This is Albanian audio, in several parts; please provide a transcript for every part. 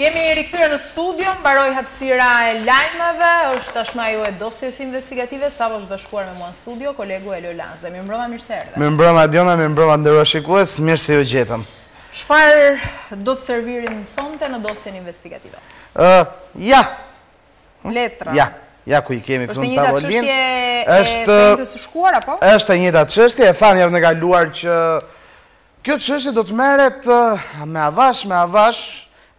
Jemi rikthyer në studio, mbaroi hapësira e lajmeve, është tashmë ajo e dosjes investigative, sapo është bashkuar me mua në studio, kolegu Elio Laze. Mirëmbrëma, mirë se erdhe. Mirëmbrëma, Diona, mirëmbrëma, të nderuar shikues, mirë se ju gjetëm. Çfarë do të servirim sonte në dosjen investigative? Ja, Letra. Ja, ja ku i kemi këtu në tavolinë. Është ndonjë çështje e së shkuar, apo? Është një çështje, e thamë javën e kaluar që kjo çështje do të merret me avash, me avash,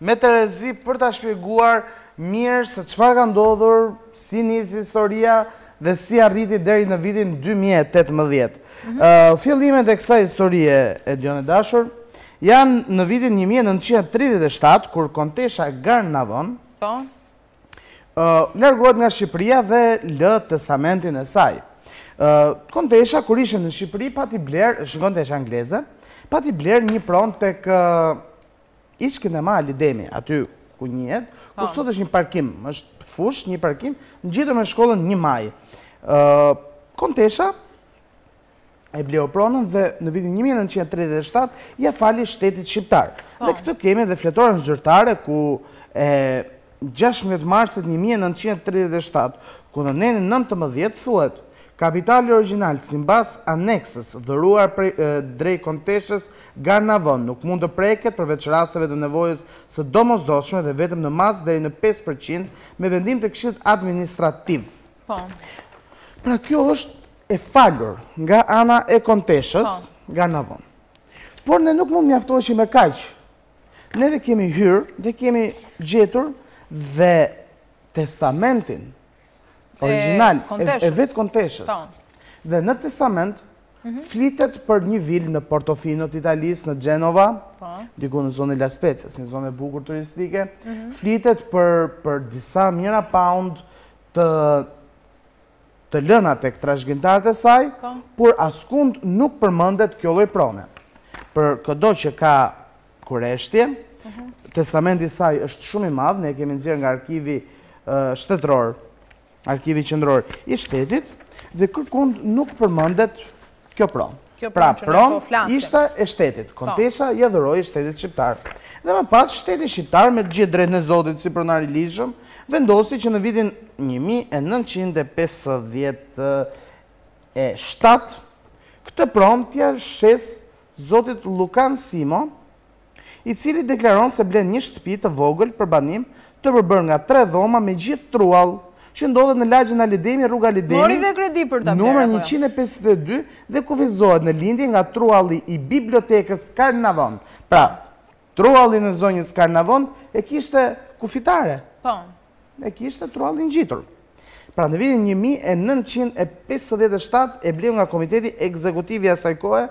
me terezi për ta shpjeguar mirë se çfarë ka ndodhur, si nisi historia dhe si arriti deri në vitin 2018. Mhm. Fillimet e kësaj historie, Diona e dashur, janë në vitin 1937, kur kontesha Karnavon, Po? Largohet nga Shqipëria dhe lë testamentin e saj. Kontesha, kur ishte në Shqipëri, pati blerë, është kontesha angleze, pati blerë një pronë tek ish-kinema Ali Demi, aty ku njët, ku po. sot është një parkim, është fush një parkim, ngjitur me shkollën Një Maj. Kontesha, e bleu pronën dhe në vitin një mijë e nëntëqind e tridhjetë e shtatë ia fali shtetit shqiptar. Po. Dhe këtë kemi dhe fletoren zyrtare ku e 16 marsit një mijë e nëntëqind e tridhjetë e shtatë, ku në nenin nëntëmbëdhjetë thuhet, Kapitali origjinal simbas aneksës dhuruar prej konteshës Karnavon nuk mund të preket përveç rasteve të nevojës së domosdoshme dhe vetëm në masë deri në pesë për qind me vendim të Këshillit Administrativ. Po. Pra kjo është e falur nga ana e konteshës, po. Karnavon. Por ne nuk mund të mjaftoheshim me kaq. Neve kemi hyrë dhe kemi gjetur dhe testamentin origjinal e vetë konteshës. Po. Dhe në testament mhm. flitet për një vilë në Portofino të Italisë, në Xhenova, po. diku në zonën e La Specias, një zonë e bukur turistike, mhm. flitet për disa mijëra paund të të lëna tek trashëgimtarët e saj, por askund nuk përmendet kjo lloj prone. Për këdo që ka kureshtje, mhm. testamenti i saj është shumë i madh, ne kemi nxjerrë nga arkivi shtetëror, arkivi qendror i shtetit dhe kërkund nuk përmendet Kjo pronë. Pra, prona ishte e shtetit. Po. Kontesha ia dhuroi shtetit shqiptar. Dhe më pas, shteti shqiptar me gjithë të drejtën e Zotit si pronar i ligjshëm, vendosi që në vitin një mijë e nëntëqind e pesëdhjetë e shtatë këtë pronë t'ia shesë zotit Llukan Simo, i cili deklaron se blen një shtëpi të vogël për banim të përbërë nga tre dhoma me gjithë truall, që ndodhet në lagjen Ali Demi, rruga Ali Demi, numër njëqind e pesëdhjetë e dy dhe kufizohet në lindje nga trualli i Bibliotekës Karnavon. Pra, truallin e zonjës Karnavon e kishte kufitare. E kishte truallin ngjitur. Pra në vitin 1957 e bleu nga komiteti ekzekutiv i asaj kohe,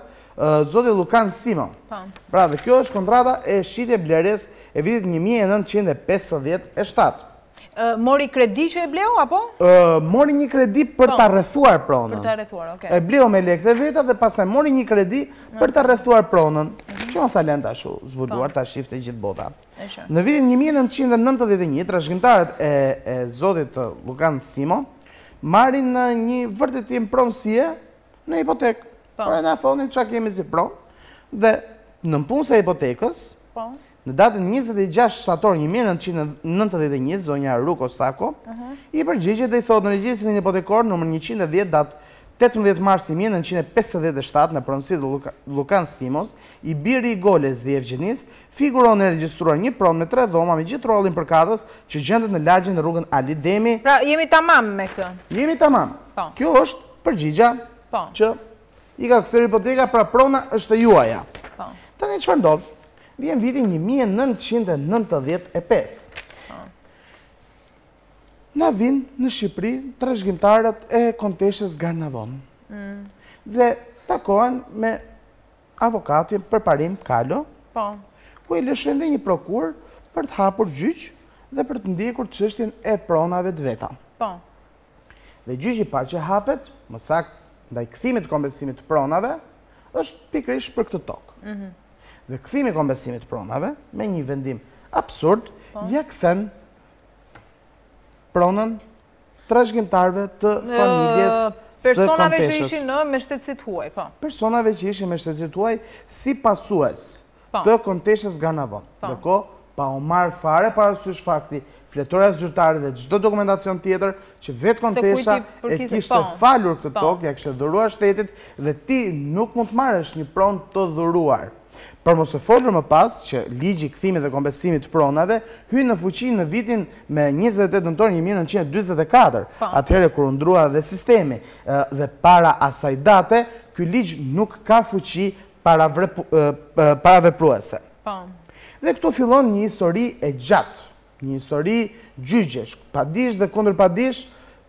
zoti Llukan Simo. Po. Pra dhe kjo është kontrata e shitblerjes e vitit 1957. Mori kredi që e bleu, apo? Mori një kredi për po. ta rrethuar pronën. Për ta rrethuar, oke. E bleu me lekët e veta dhe pastaj mori një kredi për ta rrethuar pronën. Mhm. Që nëse e linte ashtu zbuluar, po. ta shihte gjithë bota. Në vitin një mijë e nëntëqind e nëntëdhjetë e një, trashëgimtarët e zotit Llukan Simo marrin një vërtetim pronësie në hipotekë. Po. Por e na thoni ça kemi si pronë, dhe nëpunësja e hipotekës, po. në datën 26 shtator 1991, zonja Ruko Sako, mhm. i përgjigjet dhe i thotë në regjistrin hipotekor numër 110 datë 18 mars 1957 në pronësi të Llukan Simos, i biri i Goles dhe Evgjenisë, Figuron e regjistruar një pronë me tre dhoma me gjithë truallin përkatës që gjendet në lagje në rrugën Ali Demi. Pra, jemi tamam me këtë? Jemi tamam. Po. Kjo është përgjigja po. që i ka kthyer hipoteka, pra prona është e juaja. Po. Tani çfarë ndodh, vjen viti 1995. Po. Na vijnë në Shqipëri trashëgimtarët e konteshës Karnavon. Mm. Dhe takohen me avokatin Përparim Kalo, ku i lëshojnë dhe një prokurë për të hapur gjyq dhe për të ndjekur çështjen e pronave të veta. Dhe gjyqi i parë që hapet, më saktë ndaj kthimit të kompensimit të pronave, është pikërisht për këtë tokë. Dhe kthimi i kompensimit të pronave, me një vendim absurd, ia kthen pronën trashëgimtarëve të familjes së konteshës. Personave që ishin me shtetësi të huaj, po. Personave që ishin me shtetësi të huaj si pasues po. të konteshës Karnavon. Po. Ndërkohë, pa u marrë fare parasysh fakti, fletorja zyrtare dhe çdo dokumentacion tjetër, që vetë kontesha e kishte po. falur këtë tokë, ia kishte dhuruar shtetit, dhe ti nuk mund të marrësh një pronë të dhuruar. Për të mos folur më pas që Ligji i Kthimit dhe Kompensimit të Pronave hyn në fuqi në vitin me njëzet e tetë nëntor një mijë e nëntëqind e dyzet e katër, po. atëherë kur u ndërrua dhe sistemi dhe para asaj date ky ligj nuk ka fuqi paravepruese. Po. Dhe këtu fillon një histori e gjatë, një histori gjyqesh, padish dhe kundërpadish,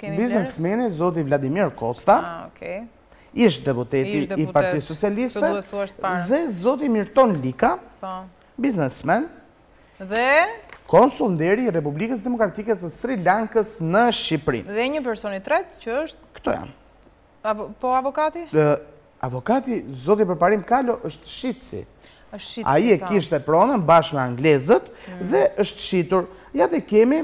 Biznesmeni zoti Vladimir Kosta, ah, ish-deputeti i Partisë Socialiste dhe zoti Mirton Lika, po. biznesmen dhe konsul nderi i Republikës Demokratike të Sri Lankës në Shqipëri. Dhe një person i tretë që është Këto janë. Po avokati? Avokati zoti Përparim Kalo është shitësi. Ai e po. kishte pronën bashkë me anglezët mm. dhe është shitur. Ja te kemi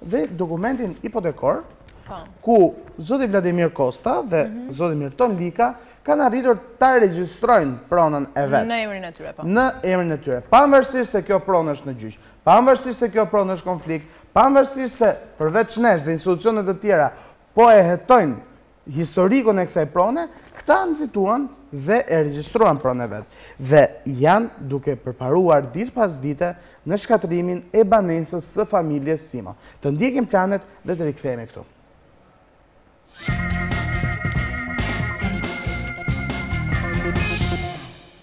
dhe dokumentin hipotekor, po. ku zoti Vladimir Kosta dhe mhm. zoti Mirton Lika kanë arritur ta regjistrojnë pronën e vet. Në emrin e tyre, po. Në emrin e tyre. Pamvarësisht se kjo pronë është në gjyq, pamvarësisht se kjo pronë është konflikt, pamvarësisht se përveç nesh dhe institucione të tjera po e hetojnë historikun e kësaj prone, këta nxituan dhe e regjistruan pronën e vet dhe janë duke përparuar ditë pas dite në shkatërrimin e banesës së familjes Simo. Të ndjekim planet dhe të rikthehemi këtu.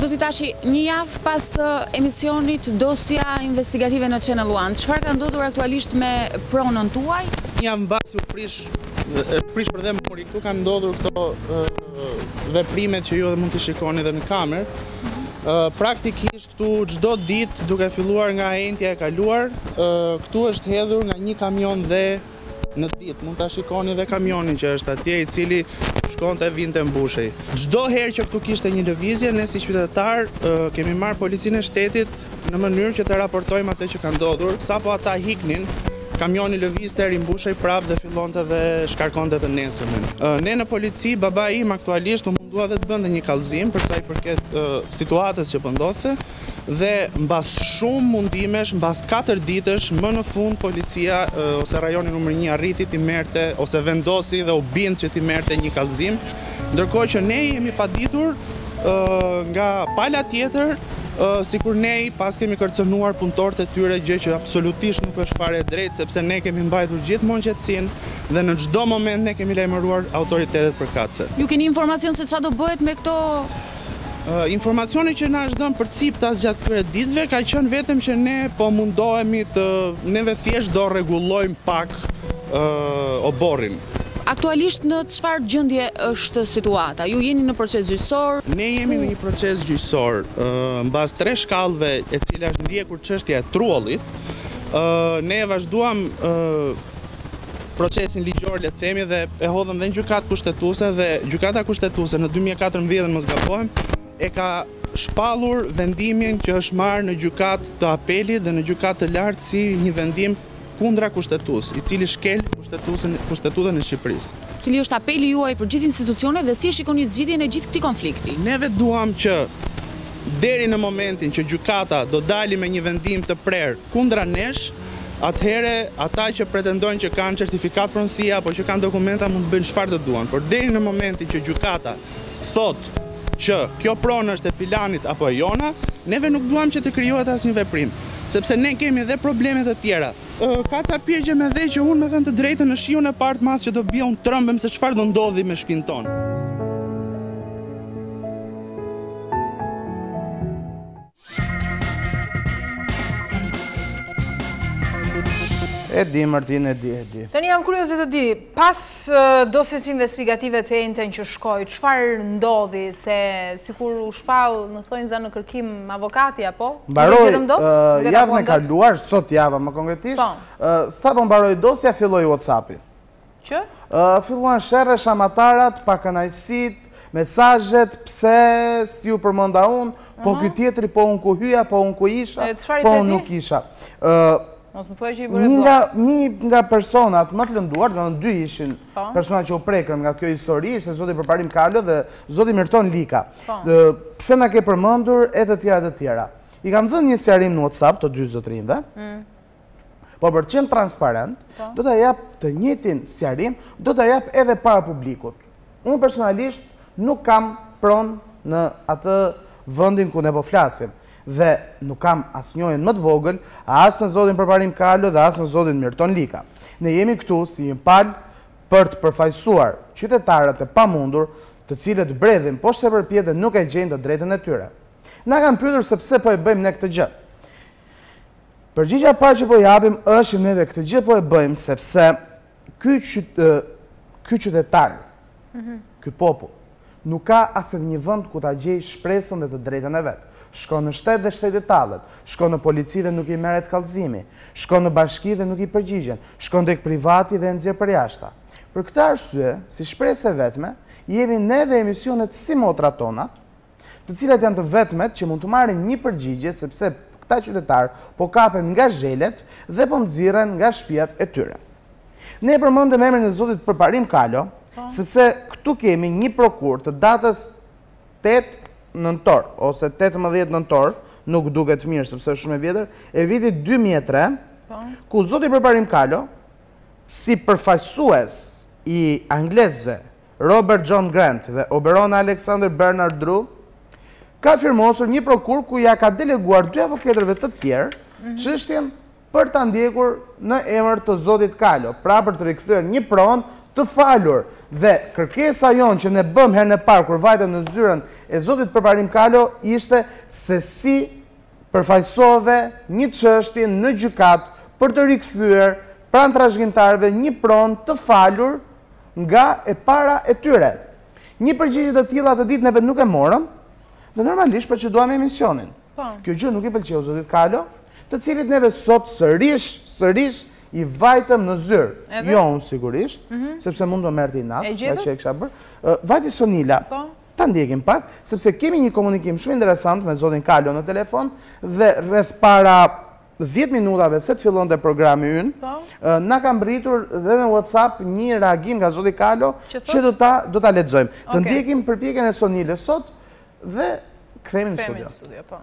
Zoti Tashi, një javë pas emisionit dosja investigative në Channel One, çfarë ka ndodhur aktualisht me pronën tuaj? Një javë mbas u prish përdhe muri, këtu kanë ndodhur këto veprimet që ju dhe mund të shikoni dhe në kamerë. Praktikisht këtu çdo ditë duke filluar nga entja e kaluar, këtu është hedhur nga një kamion dhé në ditë, mund ta shikoni edhe kamionin që është atje, i cili shkonte vinte mbushej. Çdo herë që këtu kishte një lëvizje, ne si qytetarë kemi marrë policinë e shtetit në mënyrë që të raportojmë atë që ka ndodhur. Sapo ata iknin, kamioni lëvizte, rimbushej prapë dhe fillonte dhe shkarkonte të nesërmen. Ne në polici, babai im aktualisht u mundua dhe të bënte një kallëzim për sa i përket situatës që po ndodhte. dhe mbas shumë mundimesh, mbas 4 ditësh, më në fund policia ose rajoni numër 1 arriti t'i merrte ose vendosi dhe u bind që t'i merrte një kallëzim, ndërkohë që ne jemi paditur nga pala tjetër sikur ne i paskemi kërcënuar punëtorët e tyre, gjë që absolutisht nuk është fare e drejtë sepse ne kemi mbajtur gjithmonë qetësinë dhe në çdo moment ne kemi lajmëruar autoritetet përkatëse. Ju keni informacion se ça do bëhet me këto Informacioni që na është dhënë përciptas gjatë këtyre ditëve ka qenë vetëm që ne po mundohemi të neve thjesht do rregullojmë pak oborrin. Aktualisht në çfarë gjendje është situata? Ju jeni në proces gjyqësor? Ne jemi në një proces gjyqësor, mbas tre shkallëve e cila është ndjekur çështja e truallit, ne e vazhduam procesin ligjor le të themi dhe e hodhëm dhe në gjykatë kushtetuese dhe gjykata kushtetuese në 2014 mos gabohem e ka shpallur vendimin që është marrë në gjykatë të apelit dhe në gjykatë të lartë si një vendim kundra kushtetues, i cili shkel kushtetutën e Shqipërisë. Cili është apeli juaj për gjithë institucionet dhe si e shikoni zgjidhjen e gjithë këtij konflikti? Neve duam që deri në momentin që gjykata do dali me një vendim të prerë kundra nesh, atëherë ata që pretendojnë që kanë certifikatë pronësie apo që kanë dokumenta mund të bëjnë çfarë të duan, por deri në momentin që gjykata thotë që kjo pronë është e filanit apo e jona, neve nuk duam që të krijohet asnjë veprim, sepse ne kemi dhe probleme të tjera. Ka ca pirgje me dhe që unë me thënë të drejtën në shiun e parë të madh që do bie unë trëmbem se çfarë do ndodhi me shpinë tonë. E di, Martin, e di, e di. Tani jam kurioze të di, pas dosjes investigative të enjten që shkoi, çfarë ndodhi se sikur u shpall në thonjëza në kërkim avokati, apo? Mbaroi, javën e kaluar, sot java më konkretisht, po. sapo mbaroi dosja, filloi Whatsappi. Që? Filluan sherre, shamatarat, pakënaqësitë, mesazhet, pse s'u përmenda unë, po ky tjetri, po unë ku hyja, po unë ku isha, po unë nuk isha. Mos më thuaj që i bëre bllok. Një nga personat më të lënduar, domethënë dy ishin po. personat që u prekën nga kjo histori, ishte zoti Përparim Kalo dhe zoti Mirton Lika. Po. Pse na ke përmendur e të tjera të tjera. I kam dhënë një sqarim në WhatsApp të dy zotërinjve, mm. Por për të qenë transparent, po. do ta jap të njëjtin sqarim, do ta jap edhe para publikut. Unë personalisht nuk kam pronë në atë vendin ku ne po flasim. Dhe nuk kam as njohjen më të vogël, as me zotin Përparim Kalo dhe as me zotin Mirton Lika. Ne jemi këtu si një palë për të përfaqësuar qytetarët e pamundur të cilët bredhin poshtë e përpjetë dhe nuk e gjejnë të drejtën e tyre. Na kanë pyetur se pse po e bëjmë ne këtë gjë. Përgjigja e parë që po japim është që neve këtë gjë po e bëjmë sepse ky ky qytetar, mhm. ky popull nuk ka as edhe një vend ku ta gjejë shpresën dhe të drejtën e vet. Shkon në shtet dhe shteti tallet, shkon në polici dhe nuk i merret kallëzimi, shkon në bashki dhe nuk i përgjigjen, shkon tek privati dhe e nxjerr përjashta. Për këtë arsye, si shpresë e vetme, jemi ne dhe emisionet si motrat tona, të cilat janë të vetmet që mund të marrin një përgjigje sepse këta qytetarë po kapen nga zhelet dhe po nxirren nga shpiat e tyre. Ne e përmendëm emrin e zotit Përparim Kalo, po. sepse këtu kemi një prokurë të datës 8 nëntor, ose 18 nëntor, nuk duket mirë, sepse është shumë e vjetër, e vitit 2003, po. ku zoti Përparim Kalo, si përfaqësues i anglezëve, Robert John Grant dhe Oberon Alexander Bernard Drew, ka firmosur një prokurë ku ia ka deleguar dy avoketërve të tjerë mhm. çështjen për ta ndjekur në emër të zotit Kalo, pra për të rikthyer një pronë të falur dhe kërkesa jonë që ne bëmë herën e parë kur vajtëm në zyrën e zotit Përparim Kalo ishte se si Përfaqësove një çështje në gjykatë për të rikthyer pranë trashëgimtarëve një pronë të falur nga e para e tyre. Një përgjigje të tillë atë ditë neve nuk e morëm dhe normalisht proceduam emisionin. Kjo gjë nuk i pëlqeu zotit Kalo, të cilit neve sot sërish, sërish i vajtëm në zyrë. Jo unë sigurisht, sepse mund të më merrte inat, ngaqë e kisha bërë. Vajti Sonila. Ta ndjekim pak, sepse kemi një komunikim shumë interesant me zotin Kalo në telefon dhe rreth para dhjetë minutave se të fillonte programi ynë, po. na ka mbërritur dhe në WhatsApp një reagim nga zoti Kalo që do ta do ta lexojmë. Të ndjekim përpjekjen e Sonilës sot dhe kthehemi në studio. Po.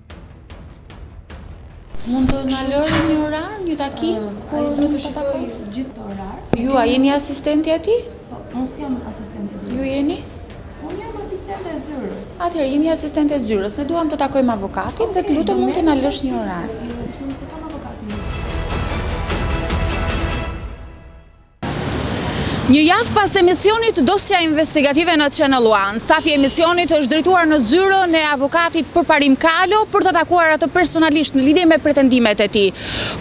Mund të na lërë një orar, një takim? Ku do të shikoj gjithë të orar? Ju a jeni asistenti i tij? Po, unë s'jam asistenti i tij. Ju jeni? Unë jam asistente e zyrës. Atëherë jeni asistente e zyrës. Ne duam të takojmë avokatin dhe të lutem mund të na lësh një orar. Një javë pas emisionit dosja investigative në Channel One, stafi i emisionit është drejtuar në zyrën e avokatit Përparim Kalo për ta takuar atë personalisht në lidhje me pretendimet e tij.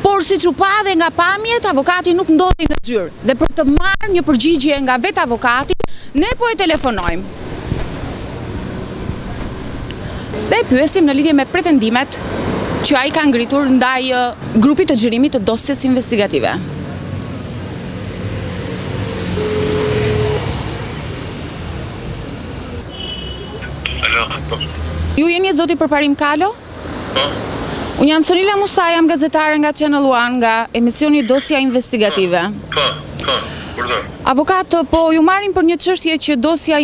Por siç u pa dhe nga pamjet, avokati nuk ndodhej në zyrë dhe për të marrë një përgjigje nga vetë avokati, ne po e telefonojmë. Dhe e pyesim në lidhje me pretendimet që ai ka ngritur ndaj grupit të xhirimit të dosjes investigative. Ju jeni zoti Përparim Kalo? Po. Unë jam Sonila Musa, jam gazetare nga Channel One, nga emisioni Dosja Investigative. Po, po, përdo. Avokat, po ju marrim për një çështje që dosja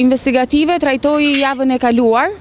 investigative trajtoi javën e kaluar,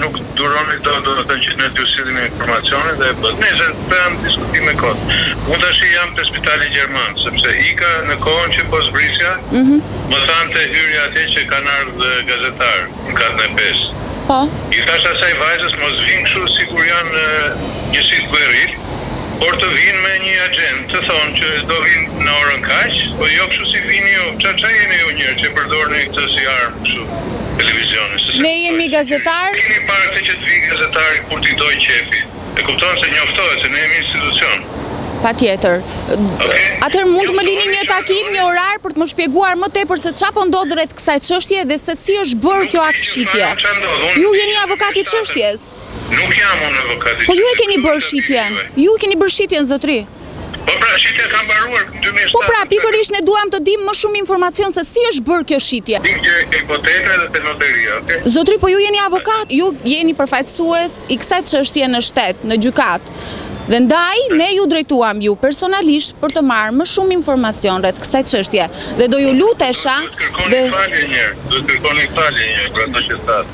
nuk duroni dot domethënë që ne t'ju sillim informacione dhe bëni. Nëse këto janë diskutime kot. Unë tash jam te spitali gjerman, sepse ika në kohën që po zbrisja, më thanë te hyrja atje që kanë ardhë gazetarë në katën e pestë. I thashë asaj vajzës mos vinë kështu sikur janë njësi guerril, por të vinë me një axhendë, të thonë që do vinë në orën kaq, po jo kështu si vini ju, ça ça jeni ju njerëz që përdorni këtë si armë kështu. Televizioni, se s'e kuptoj. Ne jemi gazetarë. Keni parë këtë që të vijë gazetari kur t'i dojë qejfi. E kupton se njoftohet, se ne jemi institucion. Patjetër. Okej. Atëherë mund të më lini një takim, një orar për të më shpjeguar më tepër se ça po ndodh rreth kësaj çështje dhe se si është bërë kjo akt shitje. Nuk di që fare ça ndodh. Unë. Ju jeni avokat i çështjes. Nuk jam unë avokat i çështjes. Po ju e keni bërë shitjen. Ju e keni bërë shitjen zotëri. Po pra, shitja ka mbaruar në dy mijë e shtatë. Po pra, pikërisht ne duam të dimë më shumë informacion se si është bërë kjo shitje. Ikni te Hipoteka dhe te Noteria, ok. Zotri, po ju jeni avokat, ju jeni përfaqësues i kësaj çështje në shtet, në gjykatë. Dhe ndaj, ne iu drejtuam ju personalisht për të marrë më shumë informacion rreth kësaj çështje. Dhe do ju lutesha, dhe... Duhet të kërkoni falje një herë, duhet të kërkoni falje një herë për ato që thatë.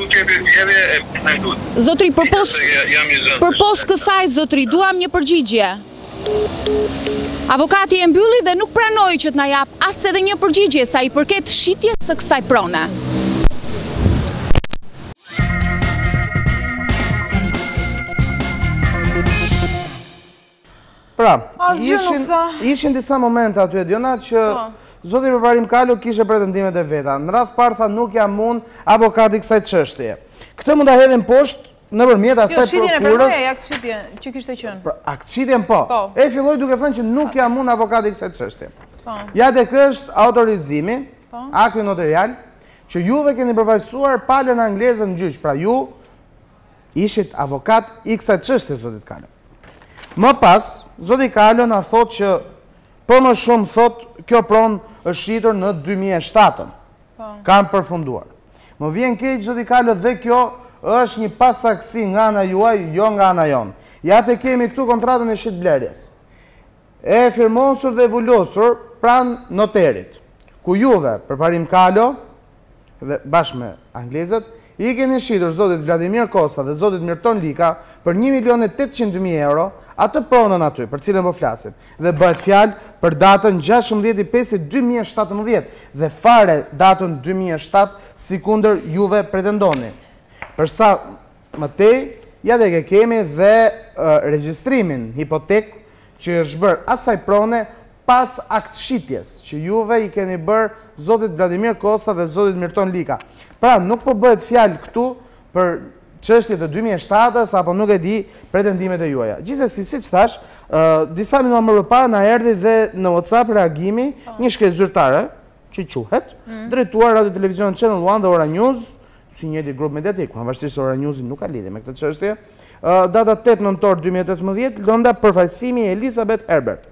Nuk ke bërë zgjedhje e me tut. Zotri, përpos, përpos kësaj, zotri, duam një përgjigje. Avokati e mbylli dhe nuk pranoi që të na japë as edhe një përgjigje sa i përket shitjes së kësaj prone. Pra, ishin disa momente aty Ediona që po. zoti Përparim Kalo kishte pretendimet e veta. Në radhë të parë tha nuk jam unë avokat i kësaj çështje. Këtë mund ta hedhim poshtë nëpërmjet asaj prokurës. Jo, shitjen nëpërmjet akt shitjes që kishte qenë. Pra, akt shitjen po. po. E filloi duke thënë që nuk jam unë avokat i kësaj çështje. Po. Ja tek është autorizimi, po. akti noterial, që juve keni përfaqësuar palën angleze në gjyq. Pra, ju Ishit avokat i kësaj çështje zoti Kalo. Më pas, zoti Kalo na thotë që për më shumë thotë kjo pronë është shitur në 2007-ën. Po. Kanë përfunduar. Më vjen keq zoti Kalo dhe kjo është një pasaktësi nga ana juaj, jo nga ana jonë. Ja te kemi këtu kontratën e shitblerjes. E firmosur dhe e vulosur pranë noterit, ku juve, Përparim Kalo, dhe bashkë me anglezët, i keni shitur zotit Vladimir Kosa dhe zotit Mirton Lika për një milion e tetëqind mijë euro atë pronën aty, për të cilën po flasim. Dhe bëhet fjalë për datën gjashtëmbëdhjetë i pesti dy mijë e shtatëmbëdhjetë dhe fare datën dy mijë e shtatë, sikundër juve pretendoni. Për sa. Më tej, ja tek e kemi dhe regjistrimin, hipotekë, që i është bërë asaj prone pas aktshitjes që juve i keni bërë zotit Vladimir Kosta dhe zotit Mirton Lika. Pra, nuk po bëhet fjalë këtu për çështje të dy mijë e shtatë-s apo nuk e di pretendimet e juaja. Gjithsesi, siç thashë, disa minuta më përpara na erdhi dhe në WhatsApp reagimi një shkresë zyrtare, që i quhet, mm. drejtuar Radio Televizion Channel One dhe Ora News, si njëjti grup mediatik, ku pavarësisht Ora News-i nuk ka lidhe me këtë çështje, data 8 nëntor 2018, lënda përfaqësimi Elizabeth Herbert.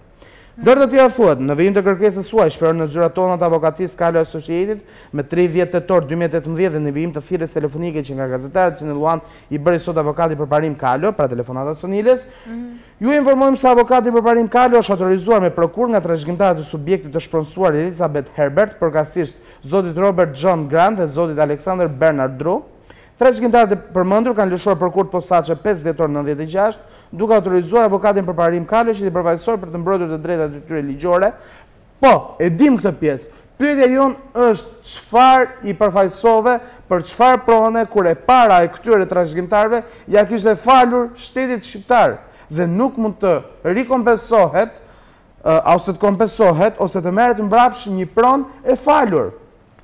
Ndër të tjera thuhet, në vijim të kërkesës suaj, shpërndarë në zyrat tona të avokatisë Kalo Associated, me 30 tetor 2018 dhe në vijim të thirrjes telefonike që nga gazetarët e Channel One iu bë sot avokatit Përparim Kalo, pra telefonatës së Nilës, mhm. ju informojmë se avokati Përparim Kalo është autorizuar me prokurë nga trashëgimtarët e subjektit të shpronësuar Elizabeth Herbert, përkatësisht zotit Robert John Grant dhe zotit Alexander Bernard Drew. Trashëgimtarët e përmendur kanë lëshuar prokurë të posaçme pesë dhjetor nëntëdhjetë e gjashtë, duke autorizuar avokatin Përparim Kalo që t'i përfaqësojë për të mbrojtur të drejtat e tyre ligjore, Po, e dimë këtë pjesë. Pyetja jonë është çfarë i përfaqësove, për çfarë prone kur e para e këtyre trashëgimtarëve ia kishte falur shtetit shqiptar dhe nuk mund të rikompensohet, ose të kompensohet ose të merret mbrapsht një pronë e falur.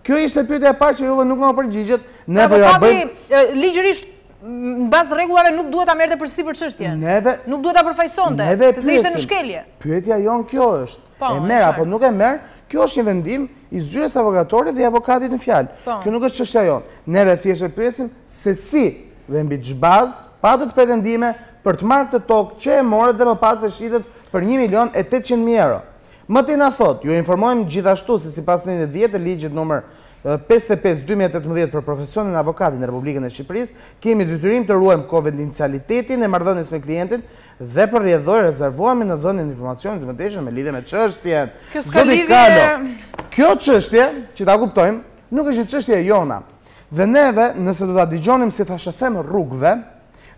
Kjo ishte pyetja e parë që juve nuk na u përgjigjët. Ne po ia bëjmë ligjërisht në bazë rregullave nuk duhet ta merrte përsipër çështjen. Nuk duhet ta përfaqësonte, sepse ishte në shkelje. Pyetja jonë kjo është. Po, e merr apo nuk e merr? Kjo është një vendim i zyrës avokatore dhe i avokatit në fjalë. Po. Kjo nuk është çështja jonë. Neve thjesht e pyesim se si dhe mbi ç'bazë patët pretendime për të marrë këtë tokë që e morët dhe më pas e shitët për një milion e tetëqind mijë euro. Më tej na thotë, Ju informojmë gjithashtu se sipas nenit dhjetë të Ligjit numër pesëdhjetë e pesë dy mijë e tetëmbëdhjetë për profesionin e avokatit në Republikën e Shqipërisë, kemi detyrim të ruajmë konfidencialitetin e marrëdhënies me klientin dhe për rrjedhojë rezervohemi në dhënien e informacionit të mëtejshëm në lidhje me çështjen. Kjo s'ka lidhje. Zoti Kalo, kjo çështje, që ta kuptojmë, nuk është një çështje e jona. Dhe neve, nëse do ta dëgjonim si thashethem rrugëve,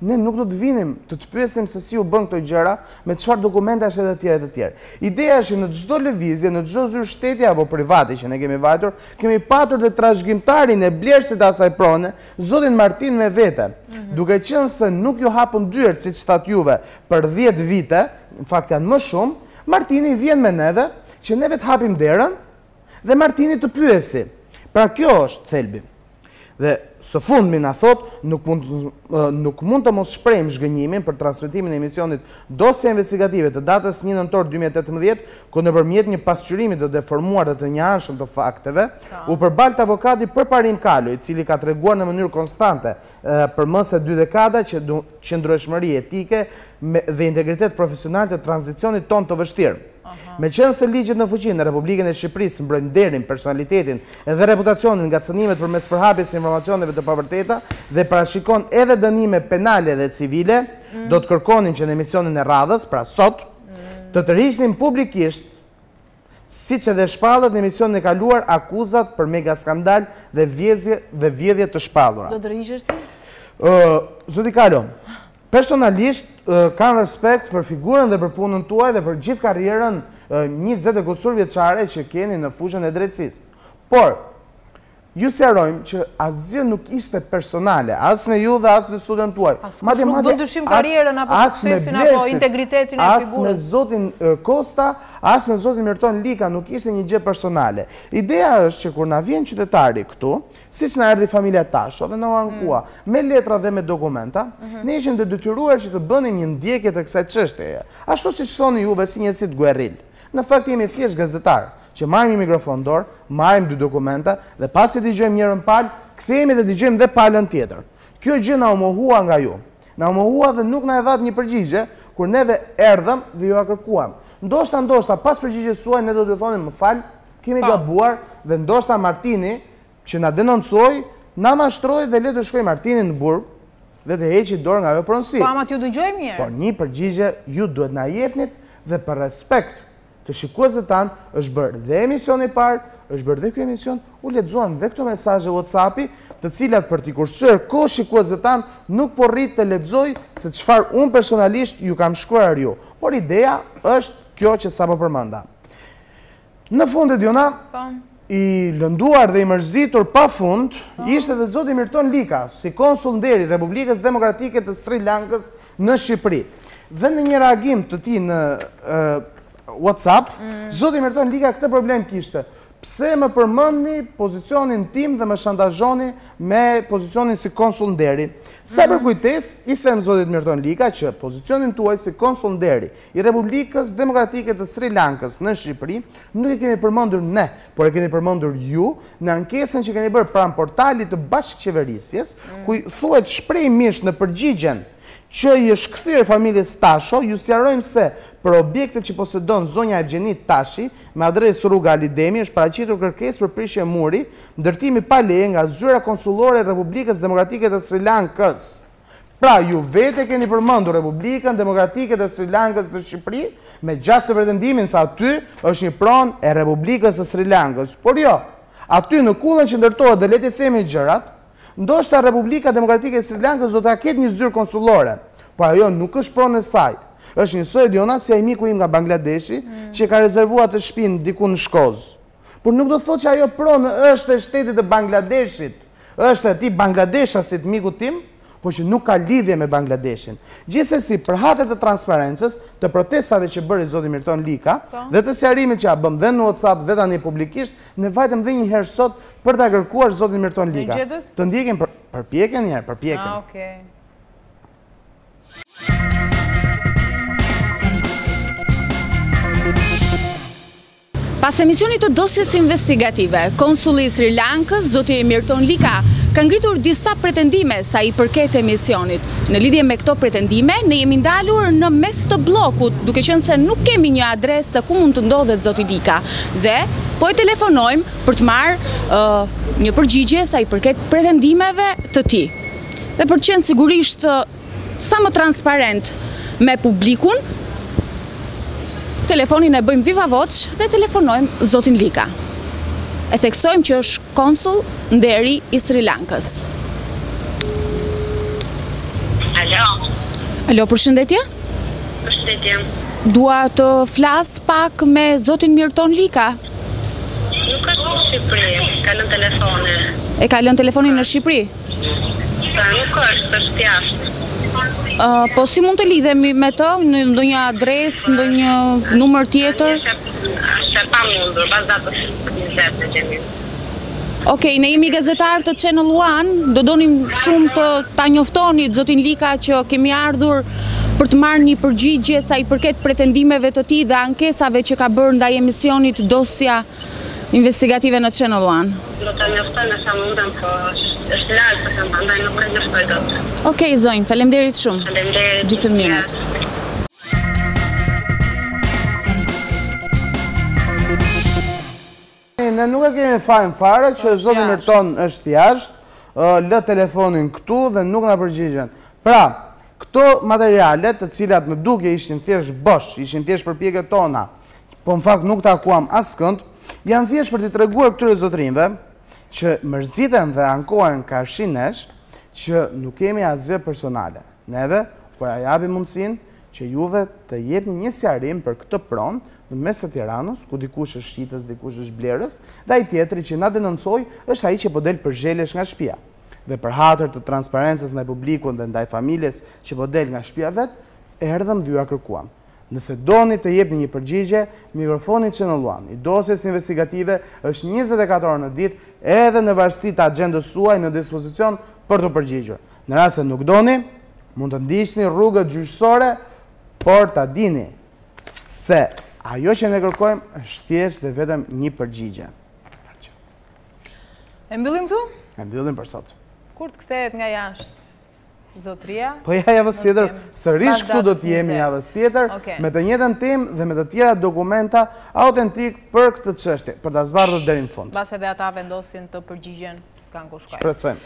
Ne nuk do të vinim të të pyesim se si u bënë këto gjëra, me çfarë dokumentash edhe të tjera të tjera. Ideja është që në çdo lëvizje, në çdo zyrë shteti apo privati që ne kemi vajtur, kemi patur dhe trashëgimtarin e blerësit të asaj prone, zotin Martin me vete. Mhm. Duke qenë se nuk ju hapën dyert siç thatë juve për 10 vite, në fakt janë më shumë, Martini vjen me neve që neve të hapim derën, Dhe Martini të pyesi. Pra kjo është thelbi. Dhe së fundmi na thotë, nuk mund nuk mund të mos shprehim zhgënjimin për transmetimin e emisionit Dosja Investigative të datës 1 nëntor 2018, ku nëpërmjet një pasqyrimi të deformuar dhe të njëanshëm të fakteve, u përbalt avokati Përparim Kalo, i cili ka treguar në mënyrë konstante Për më se dy dekada me qëndrueshmëri etike dhe integritet profesional të tranzicionit tonë të vështirë. Meqenëse ligjet në fuqi në Republikën e Shqipërisë mbrojnë nderin, personalitetin dhe reputacionin nga cënimet përmes përhapjes së informacioneve të pavërteta dhe parashikon edhe dënime penale dhe civile, do të kërkonim që në emisionin e radhës, pra sot, të tërhiqnim publikisht siç edhe shpallët në emisionin e kaluar akuzat për megaskandal dhe vjedhje të shpallura. Do të rrihesh ti? Zoti Kalo, personalisht kam respekt për figurën dhe për punën tuaj dhe për gjithë karrierën njëzet e kusur vjeçare që keni në fushën e drejtësisë. Por, Ju sqarojmë që asgjë nuk ishte personale, as me ju dhe as me studion tuaj. Askush nuk vë në dyshim karrierën apo suksesin apo integritetin e figurës. As me zotin Kosta, as me zotin Mirton Lika nuk ishte një gjë personale. Ideja është që kur na vjen qytetari këtu, siç na erdhi familja Tasho dhe na u ankua me letra dhe me dokumenta, ne ishim të detyruar që të bënim një ndjekje të kësaj çështjeje. Ashtu siç thoni juve si njësit guerril. Në fakt jemi thjesht gazetarë. Që marrim një mikrofon në dorë, marrim dy dokumenta dhe pasi dëgjojmë njërën palë, kthehemi dhe dëgjojmë dhe palën tjetër. Kjo gjë na u mohua nga ju. Na u mohua dhe nuk na e dhatë një përgjigje kur neve erdhëm dhe jua kërkuam. Ndoshta, ndoshta, pas përgjigjes suaj ne do t'ju thonim më fal, kemi gabuar dhe ndoshta Martini që na denoncoi, na mashtroi dhe le të shkojë Martini në burg dhe të heqi dorë nga ajo pronësi. Po ama dëgjo mirë. Por një përgjigje ju duhet na jepnit dhe për respekt Të shikuesve tanë është bërë dhe emisioni i parë, është bërë dhe ky emision, u lexuan dhe këto mesazhe WhatsApp-i, të cilat për t'i kursyer kohë shikuesve tanë nuk po rri të lexoj se çfarë unë personalisht ju kam shkruar ju, por ideja është kjo që sapo përmenda. Në fund Edjona, i lënduar dhe i mërzitur pa fund, ishte dhe zoti Mirton Lika, si konsull nderi Republikës Demokratike të Sri Lankës në Shqipëri. Dhe në një reagim të tij në WhatsApp, mm. Zoti Mirton Lika këtë problem kishte. Pse më përmendni pozicionin tim dhe më shantazhoni me pozicionin si konsull nderi? Sa për mm. kujtesë, i them Zotit Mirton Lika që pozicionin tuaj si konsull nderi i Republikës Demokratike të Sri Lankës në Shqipëri nuk e kemi përmendur ne, por e keni përmendur ju, në ankesën që keni bërë pranë portalit të bashkëqeverisjes, mm. ku thuhet shprehimisht në përgjigjen që i është kthyer familjes Tasho, ju sqarojmë se për objektet që posedon zonja Evgjeni Tashi, me adresë rruga Ali Demi, është paraqitur kërkesë për prishje muri, ndërtimi pa leje nga zyra konsullore e Republikës Demokratike të Sri Lankës. Pra, ju vetë e keni përmendur Republikën Demokratike të Sri Lankës në Shqipëri, me gjasë me pretendimin se aty është një pronë e Republikës së Sri Lankës. Por jo. Aty, në kullën që ndërtohet dhe le t'i themi gjërat, ndoshta Republika Demokratike e Sri Lankës do të ketë një zyrë konsullore, por ajo nuk është pronë e saj. Është njësoj Liona si ai miku im nga Bangladeshi, që e ka rezervuar atë shtëpinë diku në Shkozë. Por nuk do të thotë që ajo pronë është e shtetit të Bangladeshit, është e atij bangladeshasit mikut tim, por që nuk ka lidhje me Bangladeshin. Gjithsesi, për hatër të transparencës, të protestave që bëri zoti Mirton Lika po. dhe të sqarimit që ia bëmë dhe në WhatsApp dhe tani publikisht, ne vajtëm dhe një herë sot për ta kërkuar zotin Mirton Lika. Të ndjekim për përpjekjen një herë, përpjekjen. Ah, okay. Pas emisionit të dosjes investigative, konsulli i Sri Lankës, zoti Mirton Lika, ka ngritur disa pretendime sa i përket emisionit. Në lidhje me këto pretendime, ne jemi ndalur në mes të bllokut, duke qenë se nuk kemi një adresë se ku mund të ndodhet zoti Lika dhe po e telefonojmë për të marrë një përgjigje sa i përket pretendimeve të tij. Dhe për të qenë sigurisht sa më transparent me publikun, telefonin e bëjmë viva voç dhe telefonojmë zotin Lika. E theksojmë që është konsull nderi i Sri Lankës. Alo. Alo, përshëndetje? Përshëndetje. Dua të flas pak me zotin Mirton Lika. Nuk është në Shqipëri, ka lënë telefonin. E ka lënë telefonin në Shqipëri? Sa nuk është, është jashtë. Po si mund të lidhemi me të, në ndonjë adresë, në ndonjë numër tjetër? Është e pa mundur, pas datës 20 na gjeni. Okej, ne jemi gazetarë të Channel One, do donim shumë ta njoftonit zotin Lika që kemi ardhur për të marrë një përgjigje sa i përket pretendimeve të tij dhe ankesave që ka bërë ndaj emisionit Dosja investigative në Channel One. Do ta njoftoj me sa mundem, po është larg prandaj nuk e njoftoj dot. Okej, zonjë, faleminderit shumë. Faleminderit. Gjithë të mirat. Ne nuk e kemi fajin fare që zoti Mirton është jashtë, lë telefonin këtu dhe nuk na përgjigjen. Pra, këto materiale, të cilat në dukje ishin thjesht bosh, ishin thjesht përpjekjet tona, po në fakt nuk takuam askënd, janë thjesht për t'i treguar këtyre zotërinjve që mërziten dhe ankohen karshi nesh, që nuk kemi asgjë personale. Neve po jua japim mundësinë që juve të jepni një sqarim për këtë pronë në mes të Tiranës, ku dikush është shitës, dikush është blerës, dhe ai tjetri që na denoncoi është ai që po del për zhelesh nga shtëpia. Dhe për hatër të transparencës ndaj publikut dhe ndaj familjes që po del nga shtëpia vet, erdhëm dhe jua kërkuam. Nëse doni të jepni një përgjigje, mikrofoni që në luajmë i dosjes investigative është njëzet e katër orë në ditë edhe në varësi të axhendës suaj në dispozicion për t'u përgjigjur. Në rast se nuk doni, mund të ndiqni rrugët gjyqësore, por ta dini se ajo që ne kërkojmë është thjesht dhe vetëm një përgjigje. E mbyllim këtu? E mbyllim për sot. Kur të kthehet nga jashtë? Zotëria? Po ja javës tjetër, sërish këtu do të jemi javës tjetër, me të njëjtën tim dhe me të tjera dokumenta autentikë për këtë çështje, për ta zbardhur deri në fund. Mbase edhe ata vendosin të përgjigjen, s'kanë ku shkojnë. Shpresojmë.